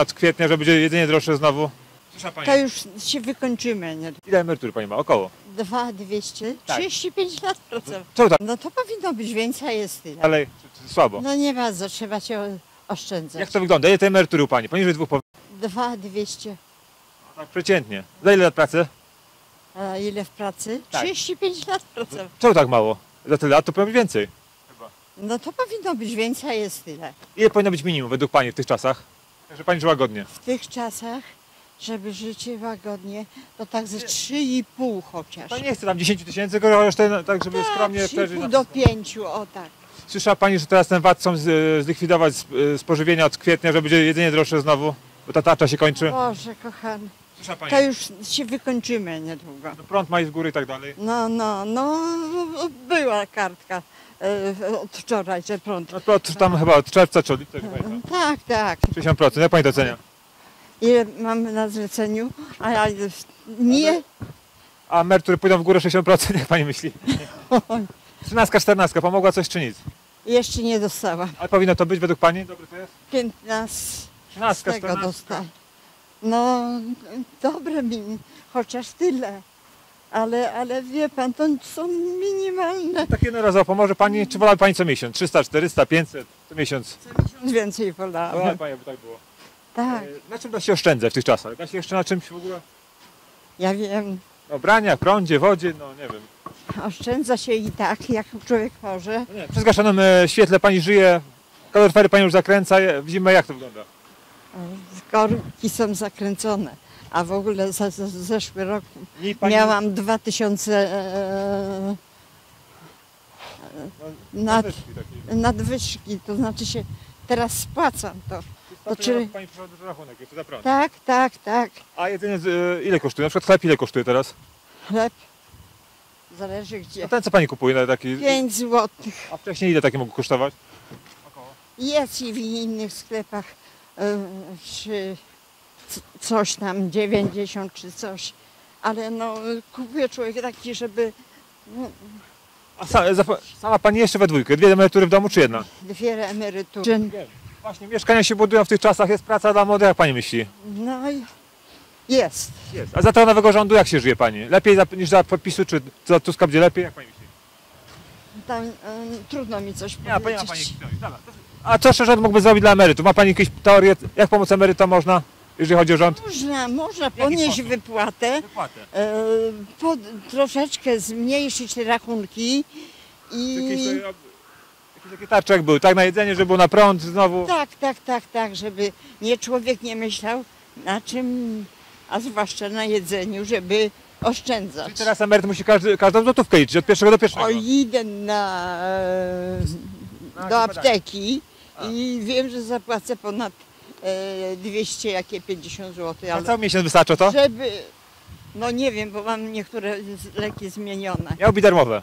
od kwietnia, że będzie jedynie droższe znowu. Słysza pani? To już się wykończymy, nie? Ile emerytury pani ma? Około. Dwa, dwieście, Tak. 35 lat pracował. Co tak? No to powinno być więcej, jest tyle. Ale słabo. No nie bardzo, trzeba się oszczędzać. Jak to wygląda? Ile tej emerytury u pani? Poniżej dwóch pow... Dwa, dwieście. Tak, przeciętnie. Za ile lat pracy? A ile w pracy? Tak. 35 lat pracował. Czemu tak mało? Za tyle lat to powinno być więcej. No to powinno być więcej, jest tyle. Ile powinno być minimum według pani w tych czasach? Żeby pani żyła godnie. W tych czasach, żeby żyć łagodnie, to tak ze 3,5 chociaż. Pani nie chce tam 10 tysięcy, tylko resztę tak, żeby skromnie przeżyć. 3,5 do 5, o tak. Słyszała pani, że teraz ten VAT chcą z- zlikwidować z- spożywienia od kwietnia, że będzie jedynie droższe znowu? Bo ta tarcza się kończy. Boże kochany, Słyszała pani? to już się wykończymy niedługo. No Prąd ma iść w górę i tak dalej. No, no, no, była kartka e, od wczoraj, że prąd. No to od, tam chyba od czerwca czy od lipca, nie pamiętam. Tak, tak. 60%, jak pani docenia? Ile mamy na zleceniu? A ja nie. A emerytury pójdą w górę 60%, jak pani myśli? 13, 14, pomogła coś czy nic? Jeszcze nie dostałam. Ale powinno to być według pani? Dobry to jest? 15 z 13, tego 14. dostałam. No, dobre mi, chociaż tyle. Ale, ale wie pan, to są minimalne. Tak jednorazowo pomoże pani, czy wolałaby pani co miesiąc? 300, 400, 500 co miesiąc? Więcej Wolałaby wolałam. pani, aby tak było. Tak, E, Na czym da się oszczędzać w tych czasach? Da się jeszcze na czymś w ogóle? ja wiem. O braniach, prądzie, wodzie, no nie wiem. Oszczędza się i tak, jak człowiek może. No nie, przy zgaszonym e, świetle pani żyje, kaloryfery pani już zakręca, w zimę jak to wygląda? Korki są zakręcone. A w ogóle za, za zeszły rok pani, miałam 2000 e, no, nad, nadwyżki takie. to znaczy się teraz spłacam to. To To czy- Pani przyszła duży rachunek jeszcze za prąd. Tak, tak, tak. A jedynie e, ile kosztuje? Na przykład chleb ile kosztuje teraz? Chleb. Zależy gdzie. No ten co pani kupuje na taki... 5 złotych. A wcześniej ile taki mógł kosztować? Jest i w innych sklepach e, czy coś tam 90 czy coś. Ale no kupuje człowiek taki, żeby no, A sa, sama pani jeszcze we dwójkę? Dwie emerytury w domu czy jedna? dwie emerytury. Właśnie mieszkania się budują w tych czasach, jest praca dla młodych, jak pani myśli? No i jest. Jest. A za tego nowego rządu jak się żyje pani? Lepiej za, niż za podpisu, czy za Tuska będzie lepiej? Jak pani myśli? Tam, trudno mi coś Nie, pani powiedzieć. ma pani Dobra. A co jeszcze rząd mógłby zrobić dla emerytów? Ma pani jakieś teorie, jak pomóc emerytom można, jeżeli chodzi o rząd? Można, można ponieść sposób? wypłatę, Wypłatę. e, pod, troszeczkę zmniejszyć te rachunki i Jakieś, e, jakieś takie tarcze jak były, tak na jedzenie, żeby było na prąd znowu. tak, tak, tak, tak, żeby nie człowiek nie myślał na czym, a zwłaszcza na jedzeniu, żeby oszczędzać. Czyli teraz emeryt musi każdy, każdą złotówkę liczyć, od pierwszego do pierwszego. O, idę na, e, do apteki. I wiem, że zapłacę ponad e, 200, jakie 50 zł, A ale cały miesiąc wystarcza to? żeby, no nie wiem, bo mam niektóre z- leki zmienione. Miałoby darmowe. E,